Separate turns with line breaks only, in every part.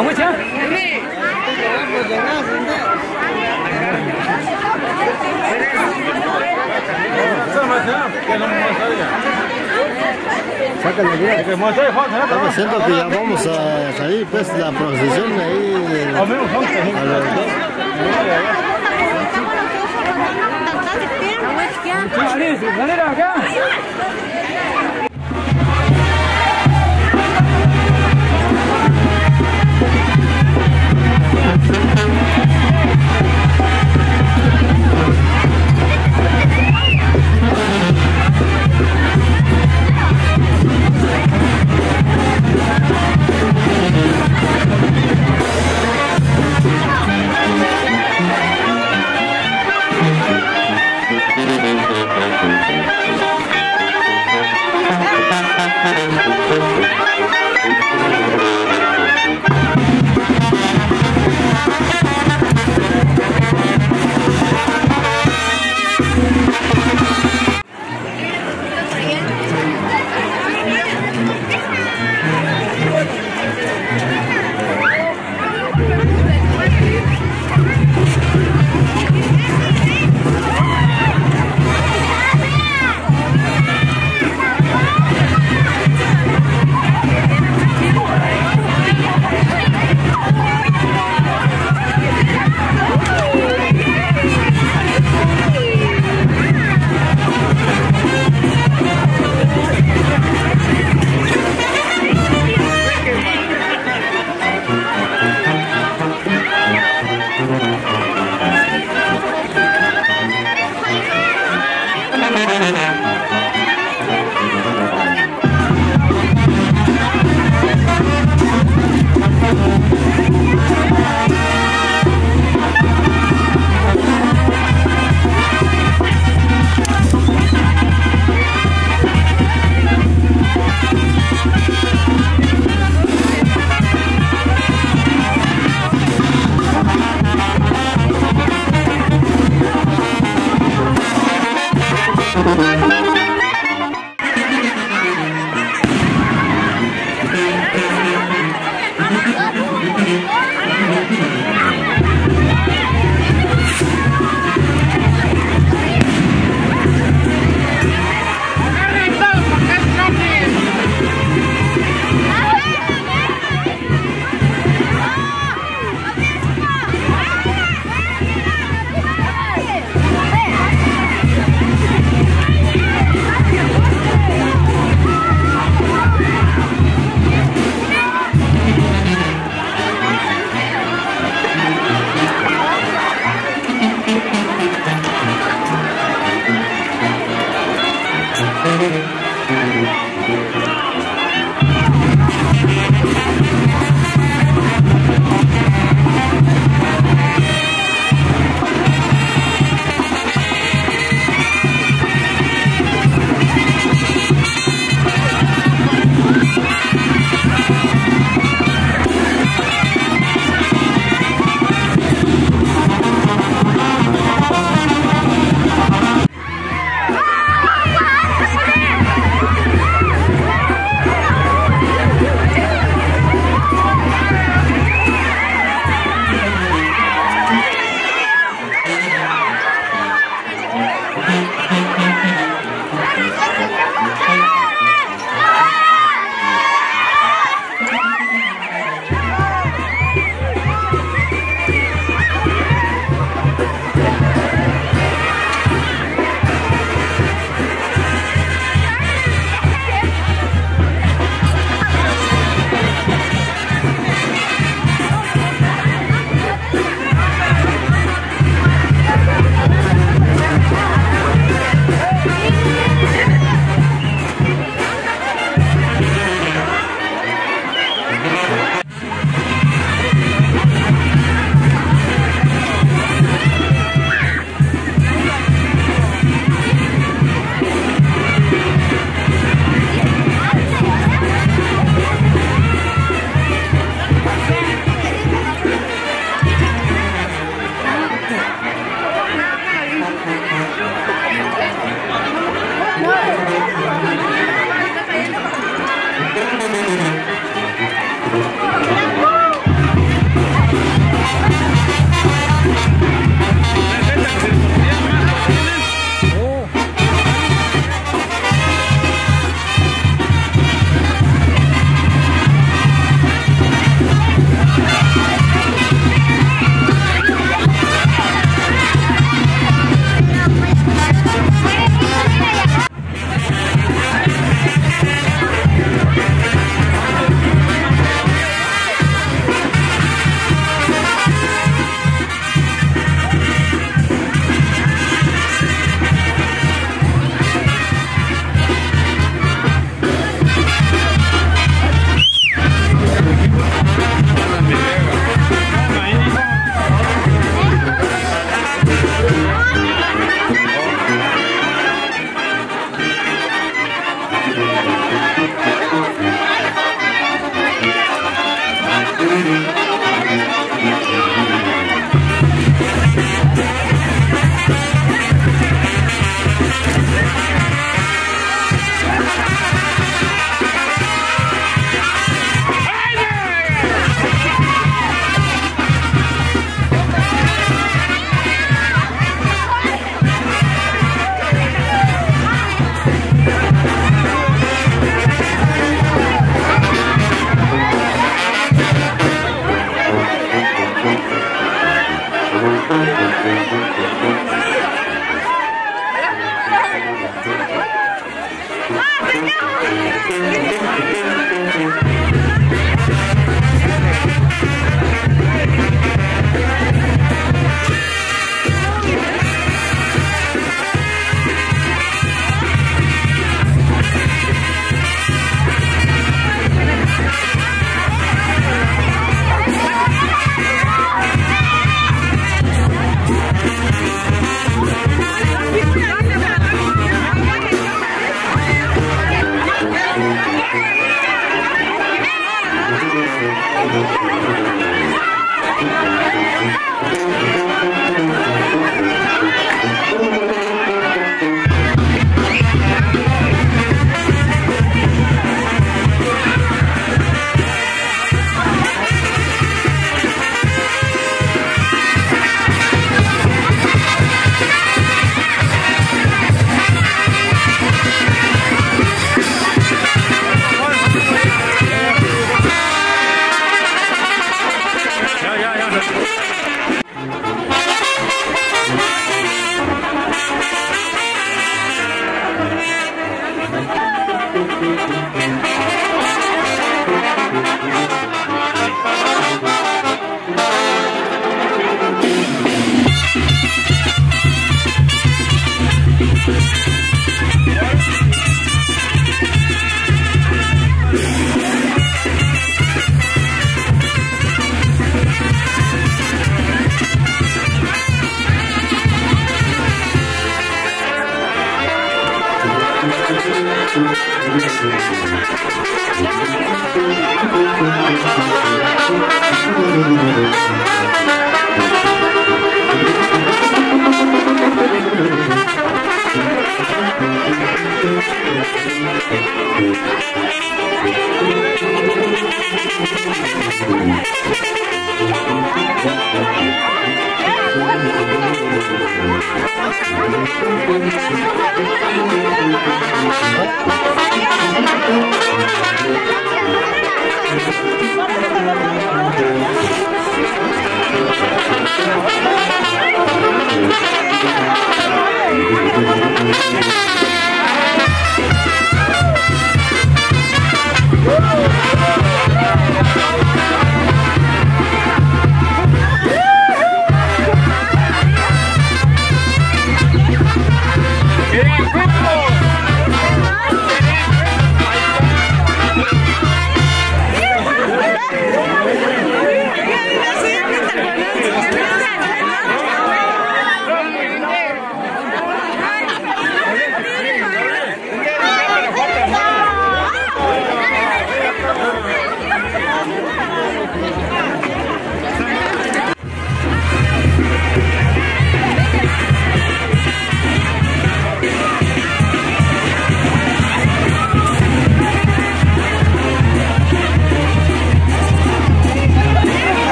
Vamos ya.
Sácale bien. Estamos haciendo que ya vamos a salir, pues, la procesión de ahí. A los dos.
Thank you.
Thank you.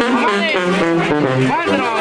¡Vale! ¡Vale,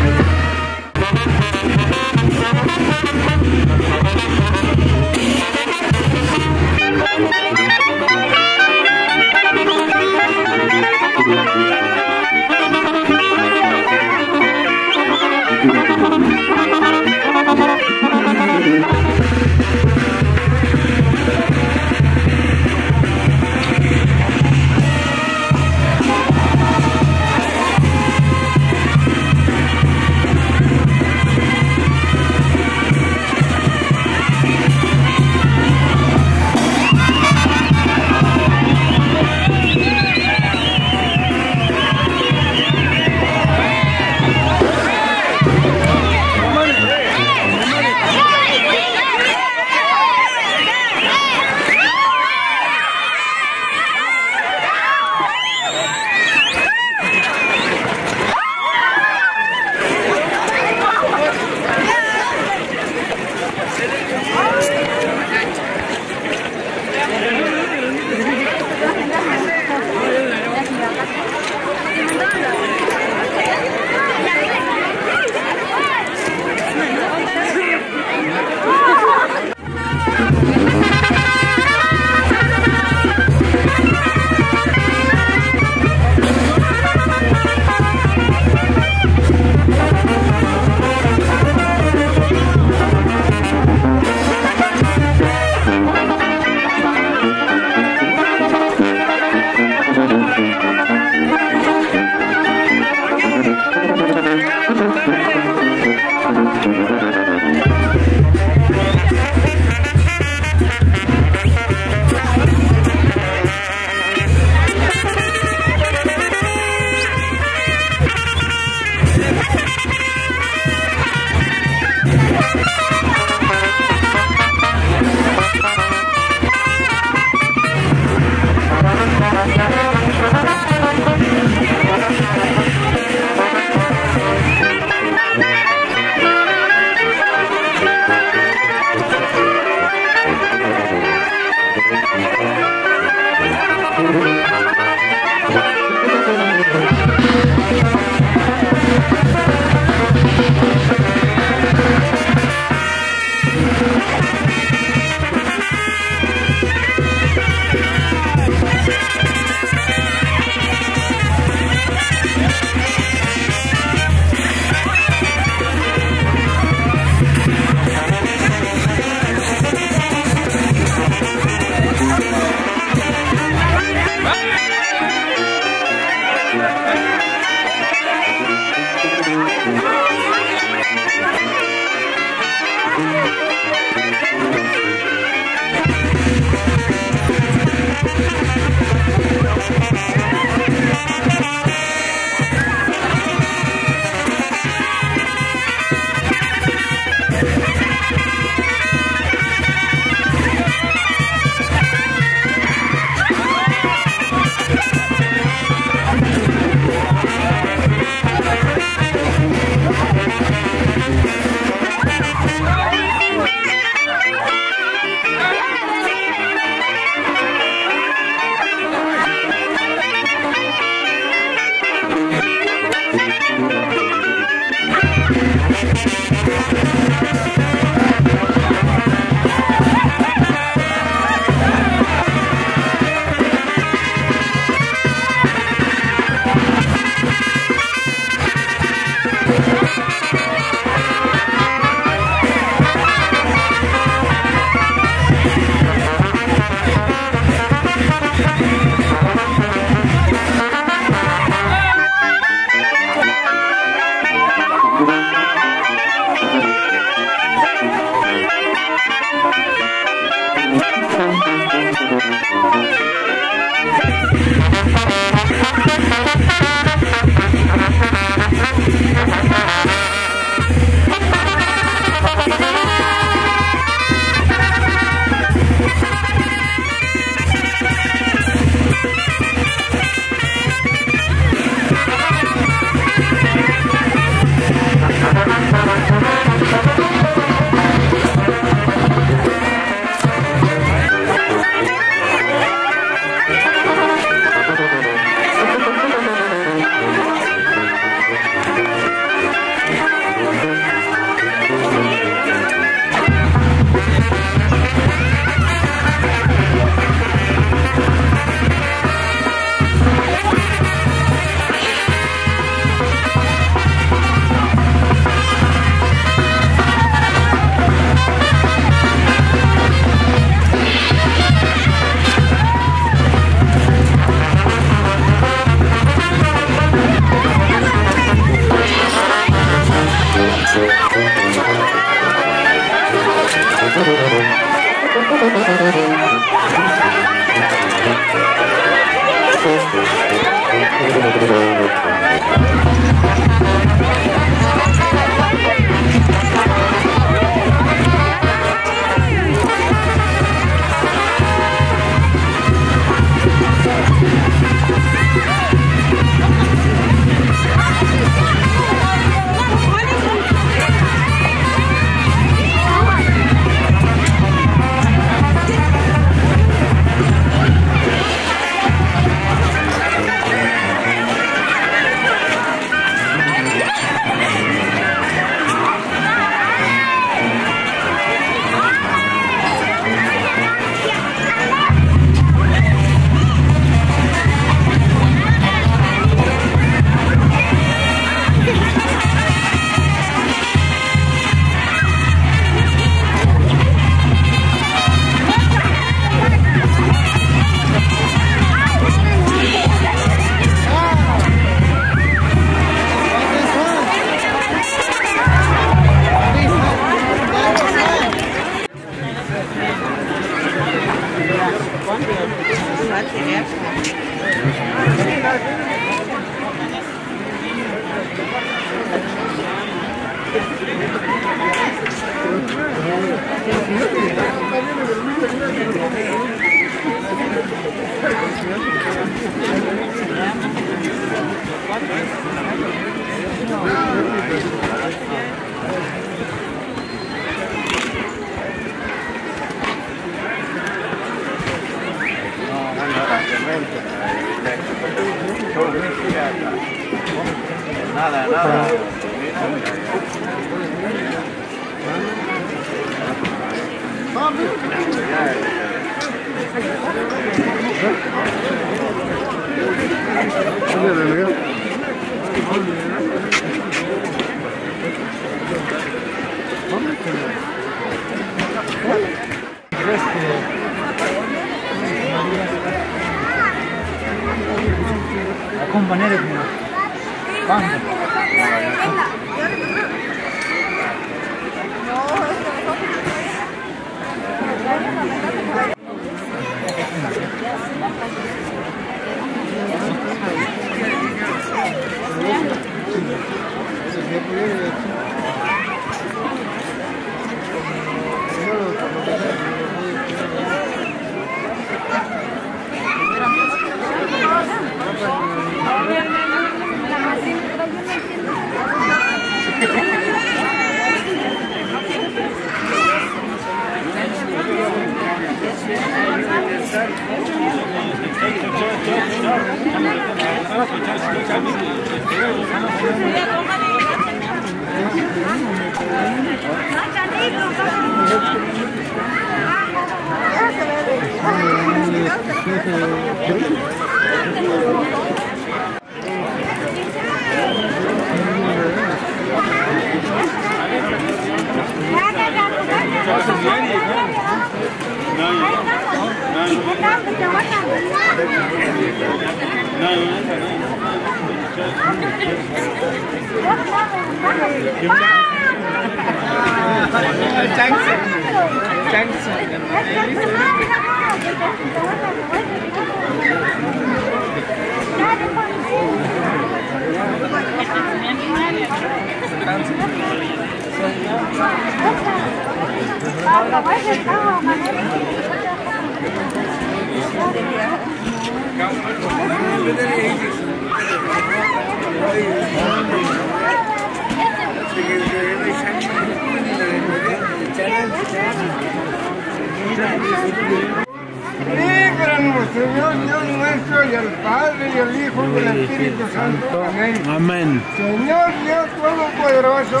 Líbranos, Señor Dios nuestro, y al Padre, y al Hijo, y al Espíritu Santo. Amén.
Amén.
Señor Dios Todopoderoso.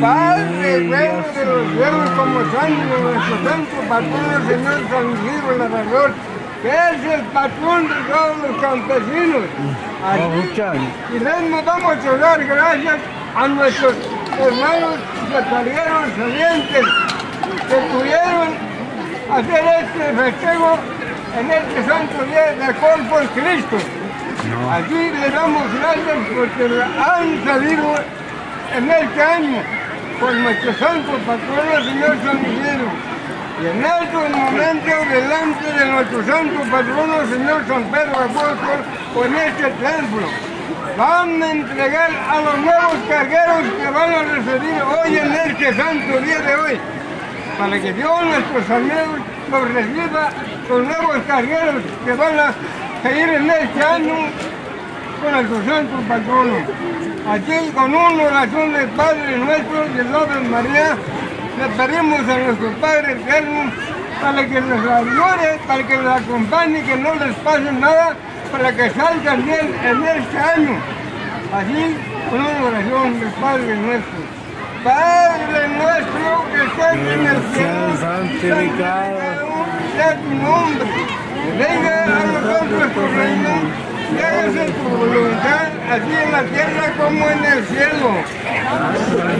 Padre, Rey de los cielos, como santo, nuestro santo patrón, Señor San Isidro Labrador, que es el patrón de todos los campesinos. Así, y les vamos a dar gracias a nuestros hermanos batalleros salientes que pudieron hacer este festejo en este santo día de Corpus Cristo. Aquí le damos gracias porque han salido en este año con nuestro santo patrono, Señor San Isidro. Y en estos momentos, delante de nuestro santo patrono, Señor San Pedro Apóstol, con este templo, van a entregar a los nuevos cargueros que van a recibir hoy en este santo día de hoy para que Dios nuestros amigos los reciba los nuevos cargueros que van a seguir en este año con nuestro santo patrono. Aquí con una oración del Padre nuestro el Ave María, le pedimos a nuestro Padre eterno para que les ayude, para que les acompañe, que no les pase nada, para que salgan bien en este año. Así, con una oración del Padre nuestro. Padre nuestro que estás en el cielo, santificado sea tu nombre. Venga a nosotros tu reino y hágase tu voluntad, así en la tierra como en el cielo.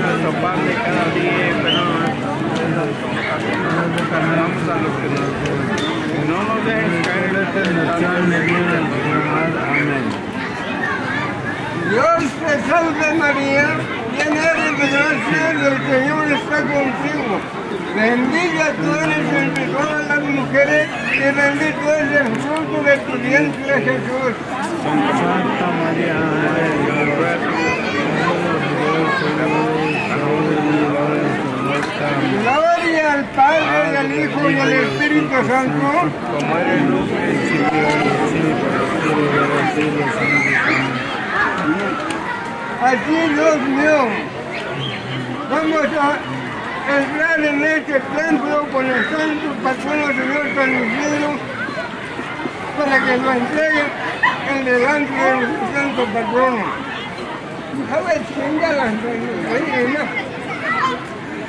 Nuestro pan de cada día, pero no perdonamos a los que nos. No nos dejes caer en la tentación, mal. Amén.
Dios te salve María, llena eres de gracia el Señor está contigo. Bendita tú eres entre todas las mujeres y bendito es el fruto de tu vientre Jesús.
Santa María, Madre de Dios,
Gloria al Padre, y al Hijo y al Espíritu Santo.
como era un principio, ahora y por los siglos.
Aquí, Dios mío, vamos a entrar en este templo con el santo patrono Señor San Isidro para que lo entreguen en delante de nuestro santo patrono. A ver, chinga las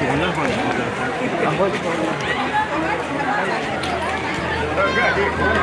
嗯好的好的好的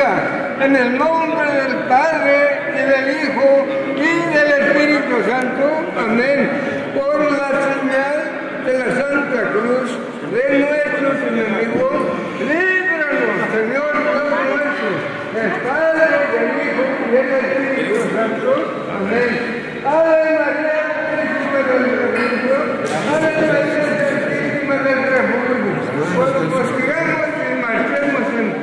en el nombre del Padre y del Hijo y del Espíritu Santo. Amén. Por la señal de la Santa Cruz de nuestros enemigos, líbranos, Señor Dios nuestro, del Padre, del Hijo y del Espíritu Santo. Amén. Ave María, Santísima del Refugio, Ave María, Santísima del Refugio, cuando nos sigamos y marchemos en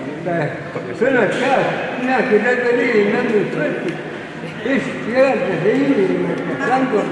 sono a casa, una tirata lì di nando tutti, e stirata tanto a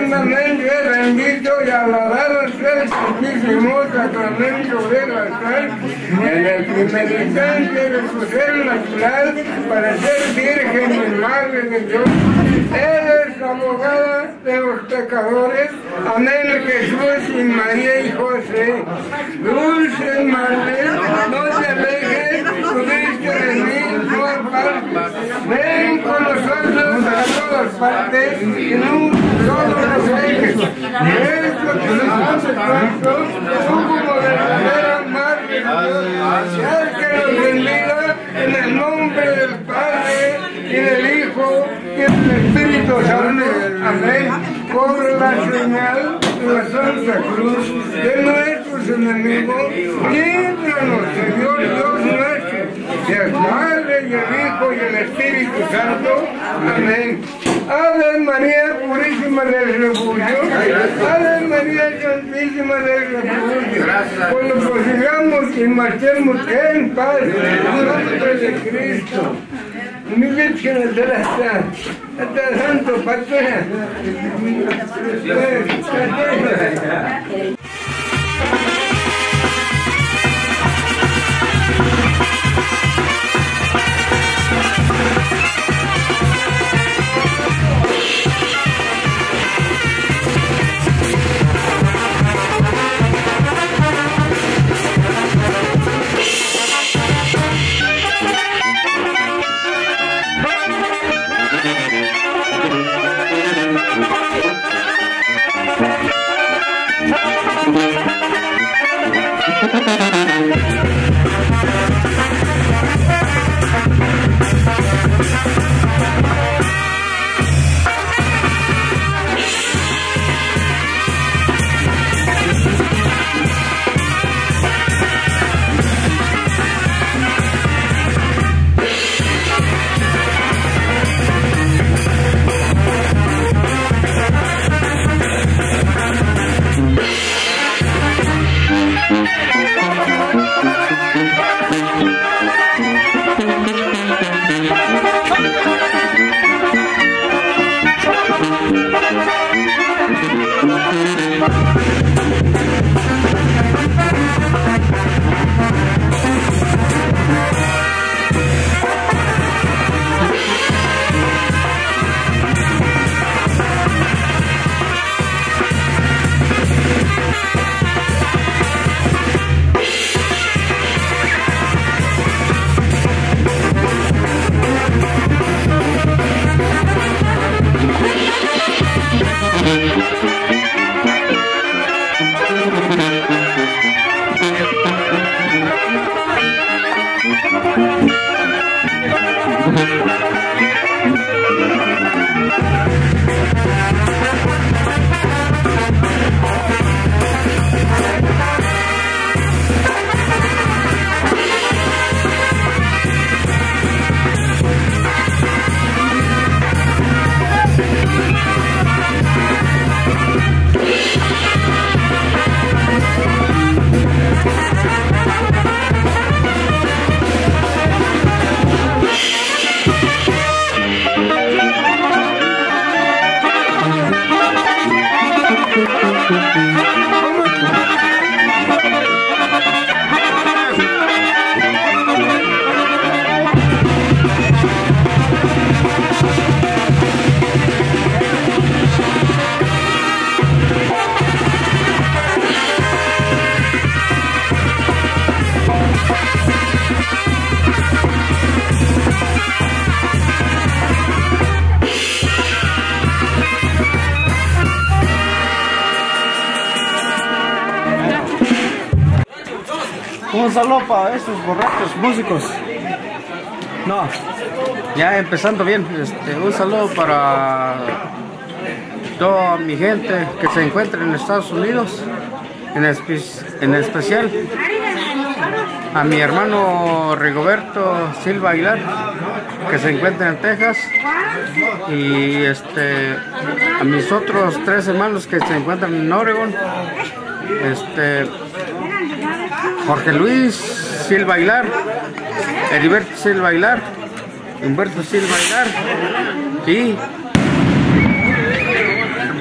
eternamente bendito y alabado sea el santísimo sacramento del altar en el primer instante de su ser natural para ser virgen y madre de Dios. Eres abogada de los pecadores. Amén, Jesús y María y José. Dulce Madre, no te alejes, tuviste de mí. Ven con nosotros a todas partes y no solo nos hace tanto, tú como verdadera Madre de Dios. Que nos bendiga en el nombre del Padre y del Hijo y del Espíritu Santo. Amén. Por la señal de la Santa Cruz de nuestros enemigos, líbranos, Señor Dios nuestro, y el Padre y el Hijo y el Espíritu Santo. Amén. Ave María Purísima del Refugio, Ave María Santísima del Refugio, cuando prosigamos y marchemos en paz, en nombre de Cristo. Mi Virgen de la hasta Santo Patrona.
Un saludo para estos borrachos músicos. No, ya empezando bien. Este, un saludo para toda mi gente que se encuentra en Estados Unidos, en, espe- en especial a mi hermano Rigoberto Silva Aguilar, que se encuentra en Texas, y este, a mis otros tres hermanos que se encuentran en Oregon, este, Jorge Luis Silva Bailar, Heriberto Silva Bailar, Humberto Silva Bailar y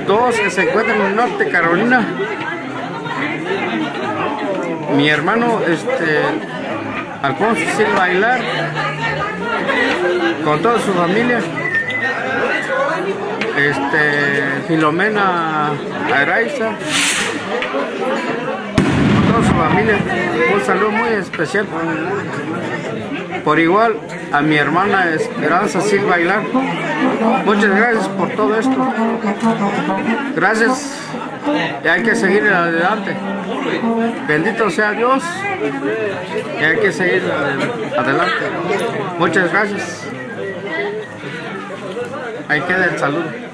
dos que se encuentran en Norte Carolina. Mi hermano este, Alfonso Silva Bailar con toda su familia. Este, Filomena Araiza, toda su familia. Un saludo muy especial. Por igual a mi hermana Esperanza Silva Aguilar. Muchas gracias por todo esto. Gracias. Y hay que seguir adelante. Bendito sea Dios. Y hay que seguir adelante. Muchas gracias. Ahí queda el saludo.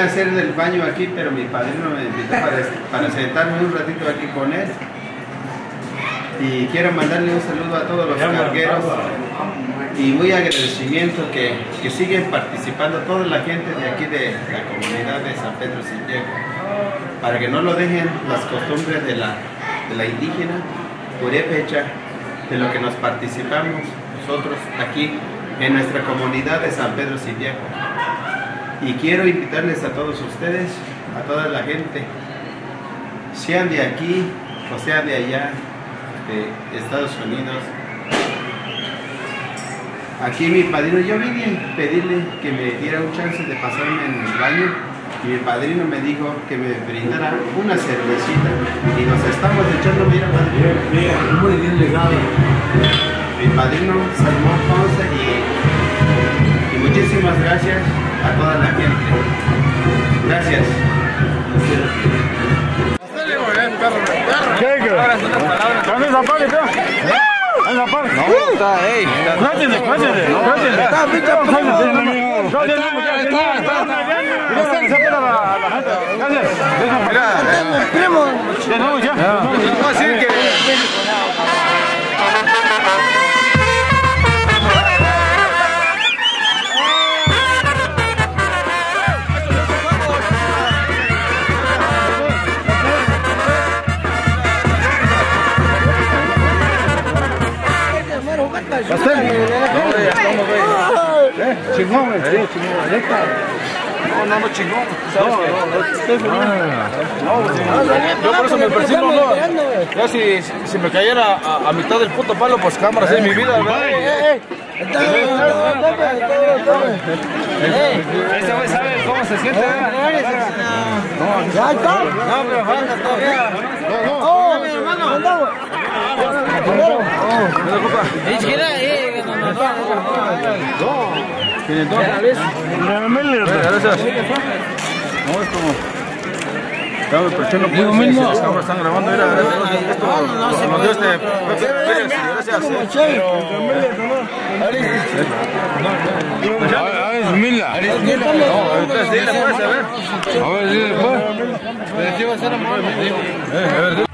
Vine a hacer el baño aquí, pero mi padrino me invitó para, para sentarme un ratito aquí con él. Y quiero mandarle un saludo a todos los cargueros y muy agradecimiento que, que siguen participando toda la gente de aquí de la comunidad de San Pedro Sillejo para que no lo dejen las costumbres de la, de la indígena purépecha de lo que nos participamos nosotros aquí en nuestra comunidad de San Pedro Sillejo. Y quiero invitarles a todos ustedes, a toda la gente, sean de aquí o sean de allá, de Estados Unidos. Aquí mi padrino, yo vine a pedirle que me diera un chance de pasarme en el baño y mi padrino me dijo que me brindara una cervecita y nos estamos echando, mira padrino,
Bien, bien, muy bien legado.
mi padrino Salmón Ponce y, y muchísimas gracias a toda la gente. Gracias. Bastante? Vamos ver, vamos ver. Chingón, chingón.
Yo por eso me persigo, no. Ya si, si me cayera a, a mitad del puto palo, pues cámaras es mi vida, ¿verdad? Ese güey sabe cómo se siente,
Ya está.
No, pero falta todavía.
Oh, mi hermano.
Gracias. No, no si las cámaras están grabando. Mira, esto nos dio este. Gracias.
Es Mila.
No, ahorita dile pues, a ver.
A ver, dile, pues.
Eh, a ver,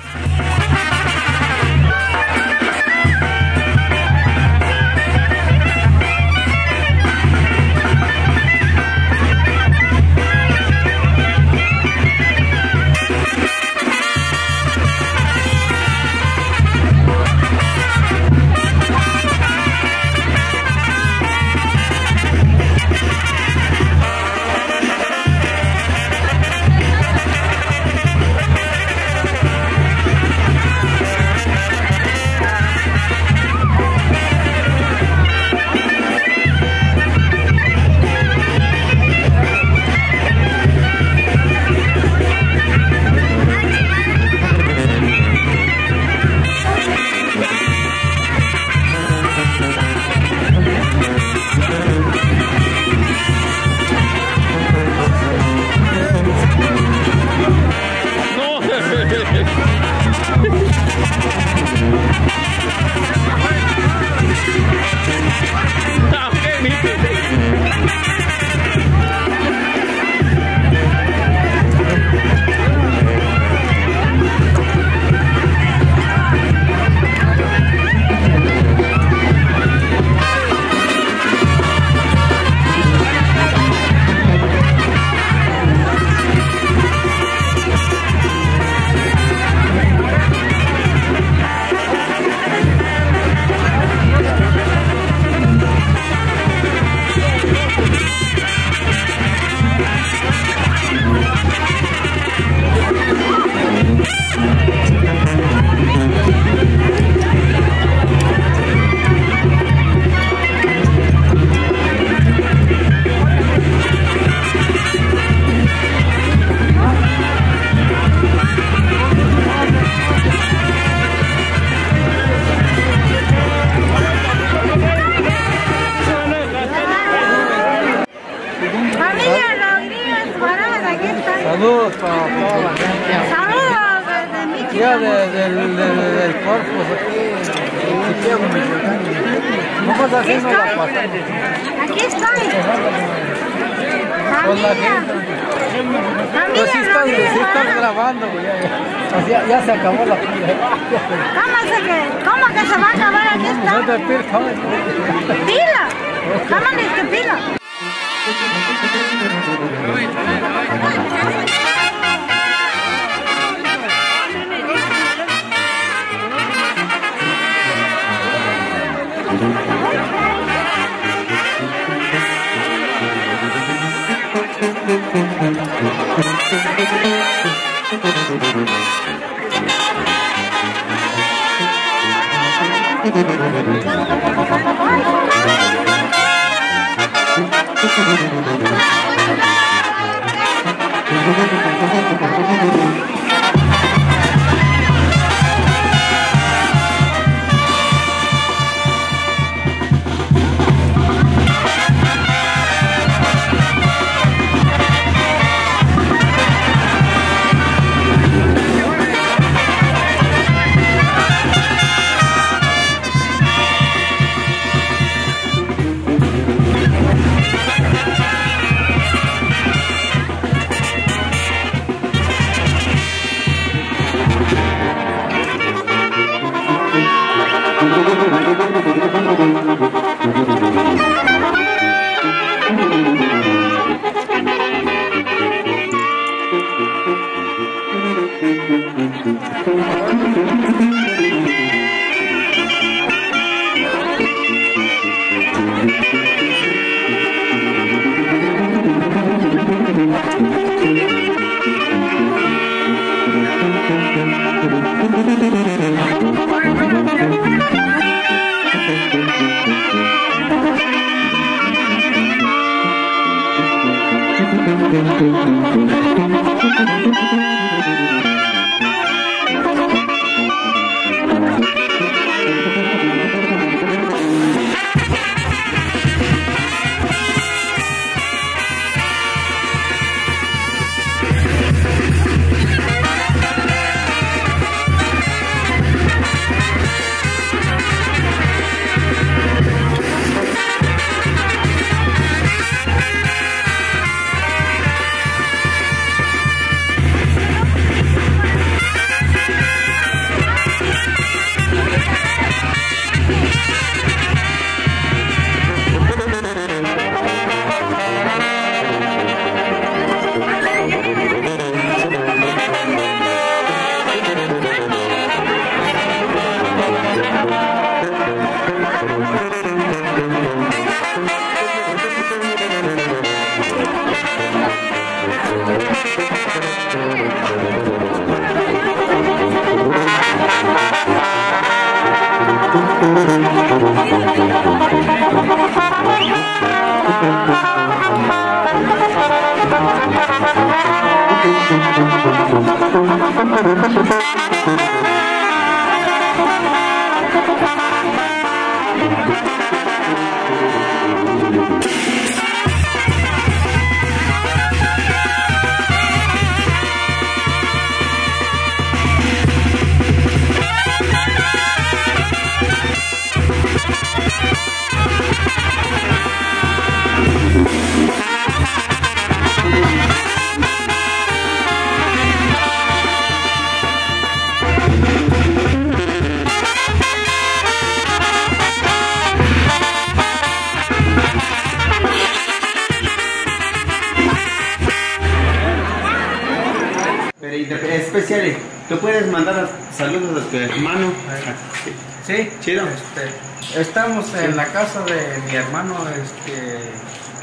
casa de mi hermano este,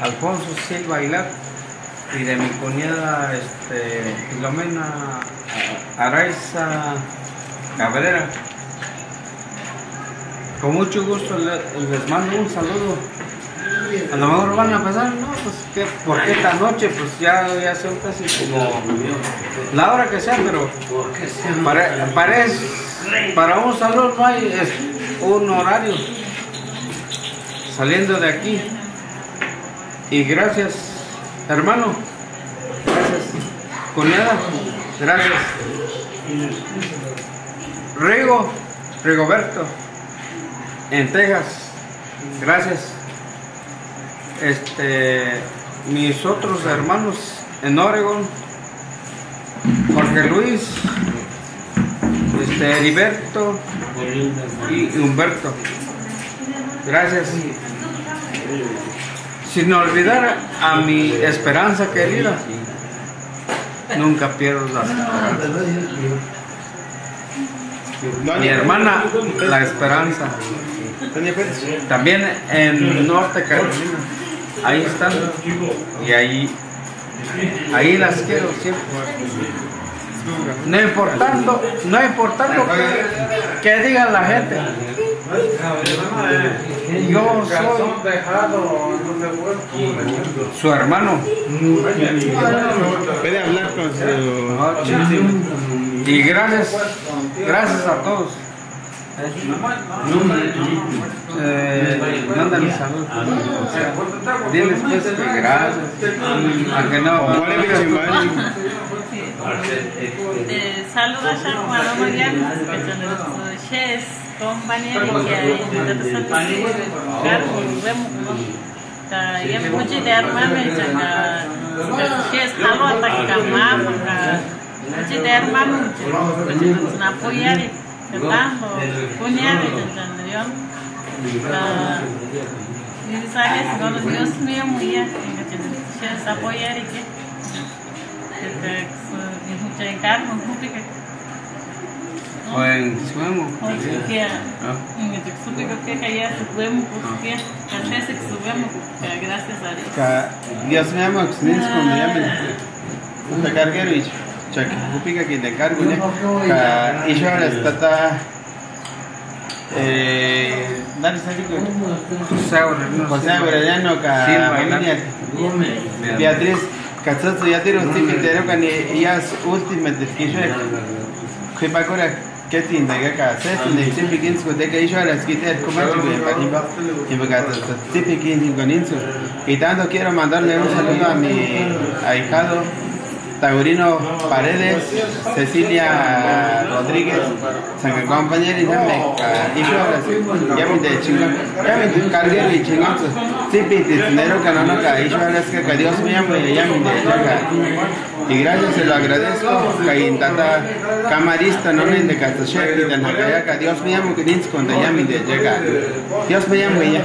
Alfonso Silva Aguilar y de mi cuñada este, Filomena Araiza Cabrera. Con mucho gusto le- les mando un saludo. A lo mejor van a pensar, no, pues, ¿qué, ¿por qué esta noche? Pues ya, ya son casi como la hora que sea, pero para, para, un saludo no hay un horario saliendo de aquí. Y gracias, hermano. Gracias, cuñada. Gracias. Rigo, Rigoberto, en Texas. Gracias. Este, mis otros hermanos en Oregon, Jorge Luis, este, Heriberto y Humberto. Gracias. Sin olvidar a mi esperanza querida, nunca pierdo la esperanza. Mi hermana, la esperanza. También en Norte Carolina. Ahí están. Y ahí, ahí las quiero siempre. No importando, no importando que, que diga la gente. Yo soy su hermano.
Puede hablar con su...
Y gracias, gracias a todos. Eh, mándale salud. O sea, diles pues que gracias. Aunque no.
Saludos a Juan Mariano, que तो हम बने लेके आए दरअसल घर ये मुझे देरमा में स्थानों तक का नाम मुझे देरमा ना पुयारी नाम पुनियारी चंद्रियम Интересовались, но не смеем я. Сейчас апоярики. Это к Чайкарму, Губика. Y que y que que pública
O en Suemo.
Porque en el texto que ya subimos, porque subimos, gracias a Dios.
Dios me ama, que cuando llamen. Un y chaki kupika que te cargo ya. Ka isho ahora está ta eh dale.
José Aureliano.
José Aureliano familia Beatriz ya tiro sti pitero kan yas ultimate kishe. Khipa kora ketin daga ka set ne sti begins ko daga isho ahora skiter como chico en Panimba. Y me gata sti begins con insu. Y tanto quiero mandarle un saludo a mi ahijado Taurino Paredes, Cecilia Rodríguez, San compañero y ahora sí, ya me de chingón, ya me de carguero y chingón, sí, piti, dinero que no no cae, y yo ahora es que Dios me llama y ya me de acá. Y gracias, se lo agradezco, que intenta camarista, no me de Castacheque, y de Nacaya, Dios me llama que dices cuando ya me de llega. Dios me llama y ya.